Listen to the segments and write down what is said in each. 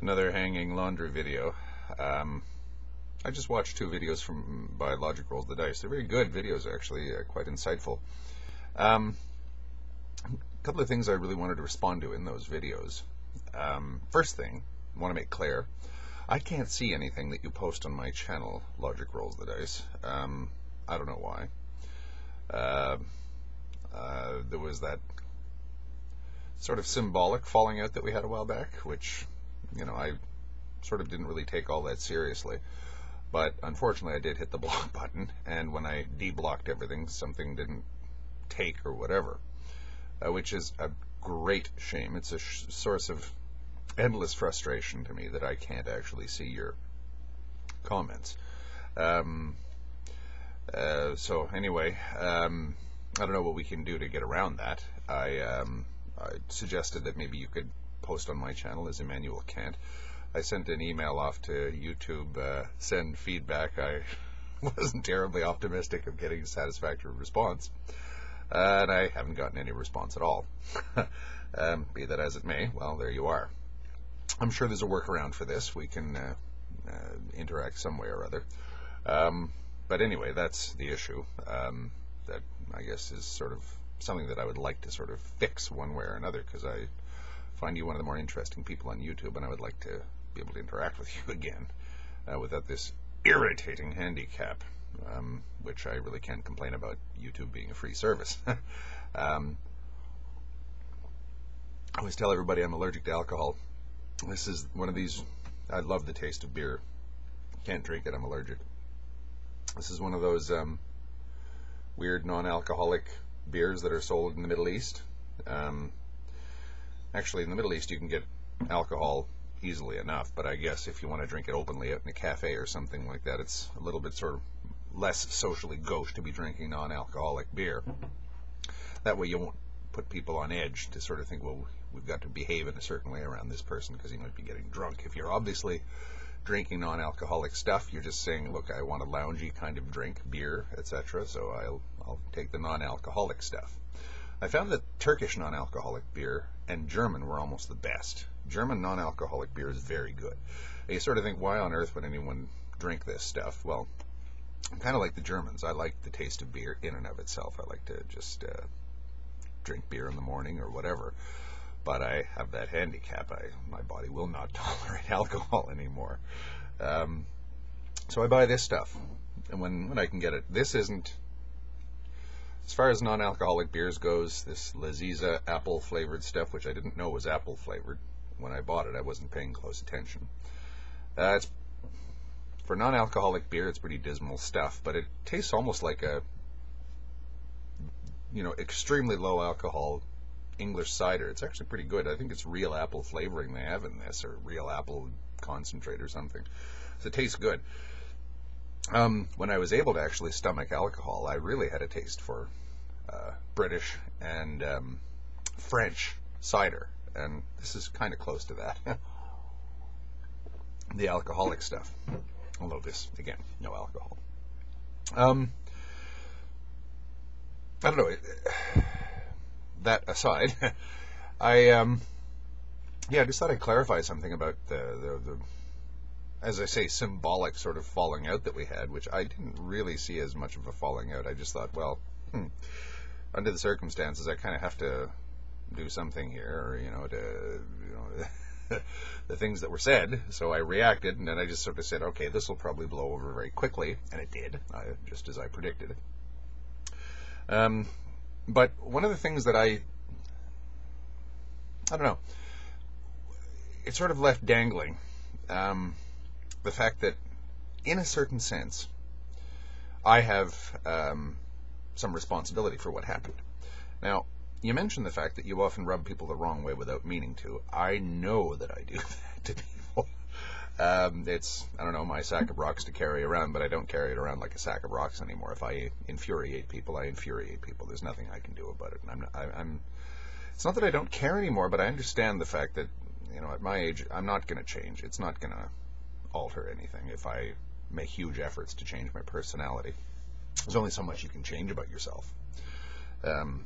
another hanging laundry video. Um, I just watched two videos from by Logic Rolls the Dice. They're very good videos, actually, uh, quite insightful. Um, a couple of things I really wanted to respond to in those videos. Um, first thing, I want to make clear, I can't see anything that you post on my channel, Logic Rolls the Dice. Um, I don't know why. Uh, uh, there was that sort of symbolic falling out that we had a while back, which, you know, I sort of didn't really take all that seriously. But unfortunately, I did hit the block button, and when I deblocked everything, something didn't take or whatever, uh, which is a great shame. It's a sh- source of endless frustration to me that I can't actually see your comments. Um, uh, so anyway, um, I don't know what we can do to get around that. I, um, I suggested that maybe you could post on my channel as Emmanuel can't. I sent an email off to YouTube, uh, send feedback. I wasn't terribly optimistic of getting a satisfactory response, uh, and I haven't gotten any response at all. um, be that as it may, well, there you are. I'm sure there's a workaround for this. We can uh, uh interact some way or other. Um, but anyway, that's the issue. Um, that I guess is sort of something that I would like to sort of fix one way or another because I find you one of the more interesting people on YouTube, and I would like to be able to interact with you again uh, without this irritating handicap, um, which I really can't complain about YouTube being a free service. um, I always tell everybody I'm allergic to alcohol. This is one of these. I love the taste of beer. Can't drink it. I'm allergic. This is one of those um, weird non-alcoholic beers that are sold in the Middle East. Um, actually, in the Middle East, you can get alcohol easily enough, but I guess if you want to drink it openly in a cafe or something like that, it's a little bit sort of less socially gauche to be drinking non-alcoholic beer. That way, you won't put people on edge to sort of think, well, we've got to behave in a certain way around this person because he might be getting drunk. If you're obviously drinking non-alcoholic stuff, you're just saying, look, I want a loungy kind of drink, beer, etc. So I'll I'll take the non-alcoholic stuff. I found that Turkish non-alcoholic beer and German were almost the best. German non-alcoholic beer is very good. You sort of think, why on earth would anyone drink this stuff? Well, I'm kind of like the Germans. I like the taste of beer in and of itself. I like to just uh, drink beer in the morning or whatever. But I have that handicap. I, my body will not tolerate alcohol anymore. Um, so I buy this stuff, and when when I can get it, this isn't as far as non-alcoholic beers goes, this Laziza apple flavored stuff, which I didn't know was apple flavored when I bought it, I wasn't paying close attention. Uh, it's for non-alcoholic beer, it's pretty dismal stuff, but it tastes almost like a you know extremely low alcohol English cider. It's actually pretty good. I think it's real apple flavoring they have in this, or real apple concentrate or something. So it tastes good um, when I was able to actually stomach alcohol, I really had a taste for uh, British and um, French cider, and this is kind of close to that. the alcoholic stuff, although this again, no alcohol. Um, I don't know. That aside, I um, yeah, I just thought I'd clarify something about the, the, the as I say, symbolic sort of falling out that we had, which I didn't really see as much of a falling out. I just thought, well, hmm, under the circumstances, I kind of have to do something here, or, you know, to, you know, the things that were said. So I reacted, and then I just sort of said, okay, this will probably blow over very quickly, and it did, uh, just as I predicted. Um, but one of the things that I, I don't know, it sort of left dangling. Um, the fact that, in a certain sense, I have um, some responsibility for what happened. Now, you mentioned the fact that you often rub people the wrong way without meaning to. I know that I do that to people. Um, it's I don't know my sack of rocks to carry around, but I don't carry it around like a sack of rocks anymore. If I infuriate people, I infuriate people. There's nothing I can do about it. And I'm, I, I'm. It's not that I don't care anymore, but I understand the fact that you know at my age I'm not going to change. It's not going to alter anything if I make huge efforts to change my personality. There's only so much you can change about yourself. Um,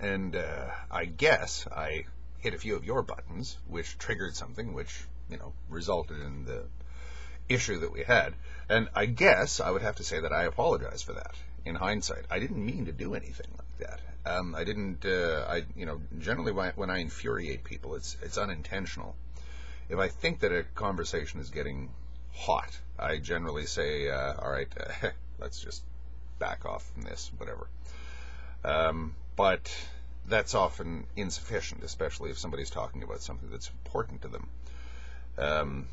and uh, I guess I hit a few of your buttons, which triggered something, which you know resulted in the issue that we had. And I guess I would have to say that I apologize for that. In hindsight, I didn't mean to do anything like that. Um, I didn't. Uh, I you know generally when I, when I infuriate people, it's it's unintentional. If I think that a conversation is getting hot, I generally say, uh, "All right, uh, let's just back off from this, whatever." Um, but that's often insufficient, especially if somebody's talking about something that's important to them. Um,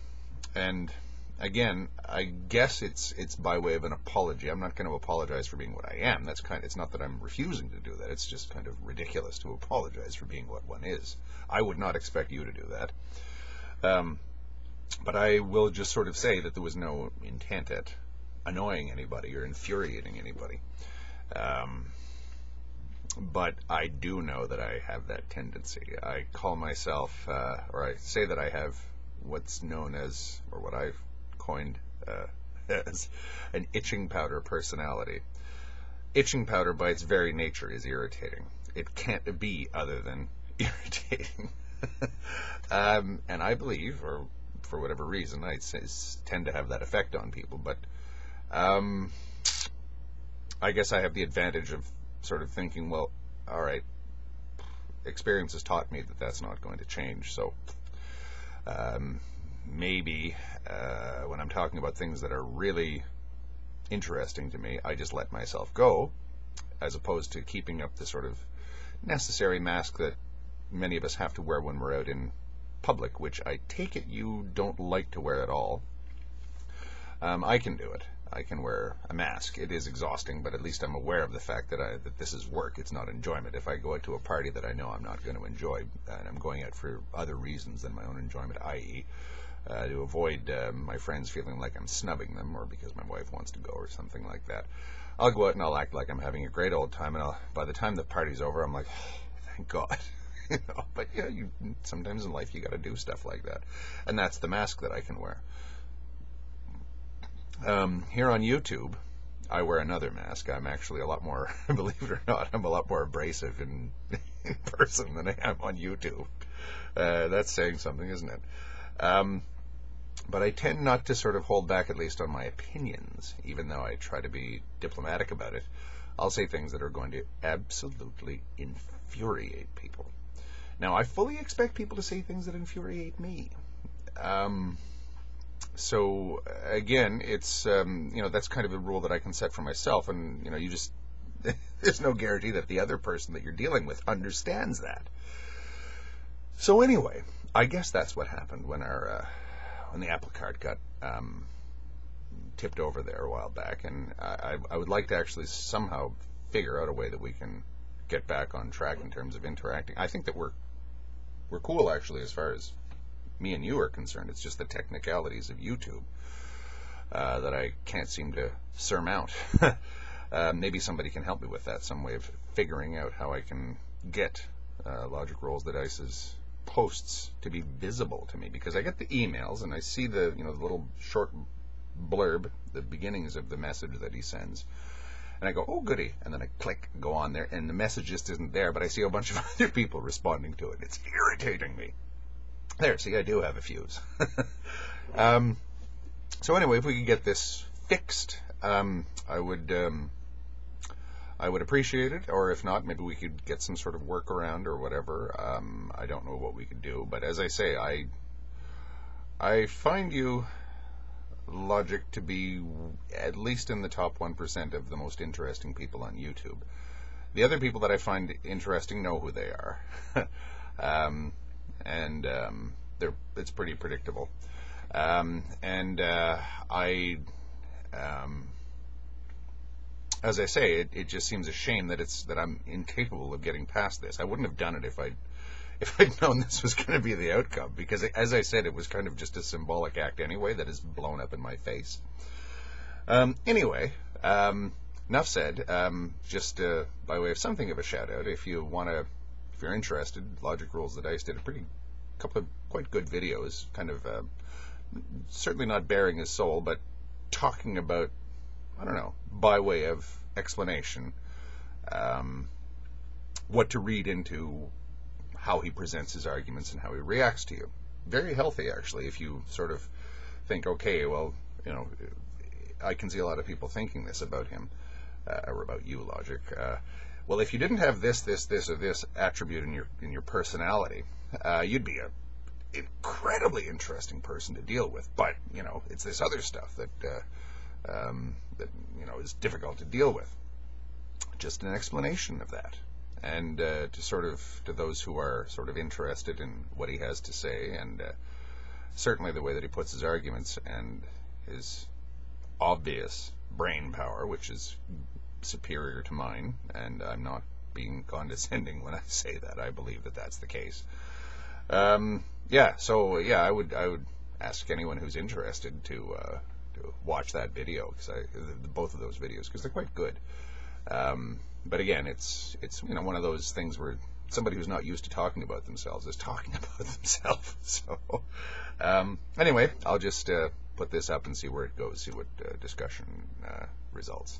and again, I guess it's it's by way of an apology. I'm not going to apologize for being what I am. That's kind. Of, it's not that I'm refusing to do that. It's just kind of ridiculous to apologize for being what one is. I would not expect you to do that. Um, but I will just sort of say that there was no intent at annoying anybody or infuriating anybody. Um, but I do know that I have that tendency. I call myself, uh, or I say that I have what's known as, or what I've coined uh, as, an itching powder personality. Itching powder, by its very nature, is irritating. It can't be other than irritating. um, and I believe, or for whatever reason, I tend to have that effect on people. But um, I guess I have the advantage of sort of thinking, well, all right, experience has taught me that that's not going to change. So um, maybe uh, when I'm talking about things that are really interesting to me, I just let myself go, as opposed to keeping up the sort of necessary mask that many of us have to wear when we're out in public, which I take it you don't like to wear at all. Um, I can do it. I can wear a mask. It is exhausting, but at least I'm aware of the fact that I, that this is work. It's not enjoyment. If I go out to a party that I know I'm not going to enjoy, and I'm going out for other reasons than my own enjoyment, i.e., uh, to avoid uh, my friends feeling like I'm snubbing them, or because my wife wants to go, or something like that, I'll go out and I'll act like I'm having a great old time. And I'll, by the time the party's over, I'm like, thank God. but yeah, you sometimes in life you got to do stuff like that, and that's the mask that I can wear. Um, here on YouTube, I wear another mask. I'm actually a lot more, believe it or not, I'm a lot more abrasive in, in person than I am on YouTube. Uh, that's saying something, isn't it? Um, but I tend not to sort of hold back, at least on my opinions, even though I try to be diplomatic about it. I'll say things that are going to absolutely infuriate people. Now, I fully expect people to say things that infuriate me. Um, so again, it's um, you know that's kind of a rule that I can set for myself, and you know you just there's no guarantee that the other person that you're dealing with understands that. So anyway, I guess that's what happened when our uh, when the apple cart got um, tipped over there a while back, and I, I would like to actually somehow figure out a way that we can get back on track in terms of interacting. I think that we're we're cool actually as far as me and you are concerned. It's just the technicalities of YouTube uh, that I can't seem to surmount. uh, maybe somebody can help me with that, some way of figuring out how I can get uh, Logic Rolls the Dice's posts to be visible to me because I get the emails and I see the you know the little short blurb, the beginnings of the message that he sends. And I go, oh, goody. And then I click, go on there, and the message just isn't there, but I see a bunch of other people responding to it. It's irritating me. There, see, I do have a fuse. um, so anyway, if we could get this fixed, um, I would um, I would appreciate it. Or if not, maybe we could get some sort of workaround or whatever. Um, I don't know what we could do, but as I say, I I find you logic to be at least in the top one percent of the most interesting people on YouTube. The other people that I find interesting know who they are. um, and um, they're it's pretty predictable. Um, and uh, I, um, as I say, it, it just seems a shame that it's that I'm incapable of getting past this. I wouldn't have done it if I if I'd known this was going to be the outcome, because as I said, it was kind of just a symbolic act anyway that is blown up in my face. Um, anyway, um, enough said. Um, just uh, by way of something of a shout out, if you want to if you're interested, Logic Rolls the Dice did a pretty couple of quite good videos, kind of uh, certainly not baring his soul, but talking about I don't know by way of explanation um, what to read into how he presents his arguments and how he reacts to you. Very healthy, actually, if you sort of think, okay, well, you know, I can see a lot of people thinking this about him uh, or about you, Logic. Uh, well, if you didn't have this, this, this, or this attribute in your in your personality, uh, you'd be a incredibly interesting person to deal with. But you know, it's this other stuff that uh, um, that you know is difficult to deal with. Just an explanation of that, and uh, to sort of to those who are sort of interested in what he has to say, and uh, certainly the way that he puts his arguments and his obvious brain power, which is superior to mine, and I'm not being condescending when I say that. I believe that that's the case. Um, yeah, so yeah, I would I would ask anyone who's interested to uh, to watch that video because I both of those videos because they're quite good. Um, but again, it's it's you know one of those things where somebody who's not used to talking about themselves is talking about themselves. So um, anyway, I'll just uh, put this up and see where it goes, see what uh, discussion uh, results.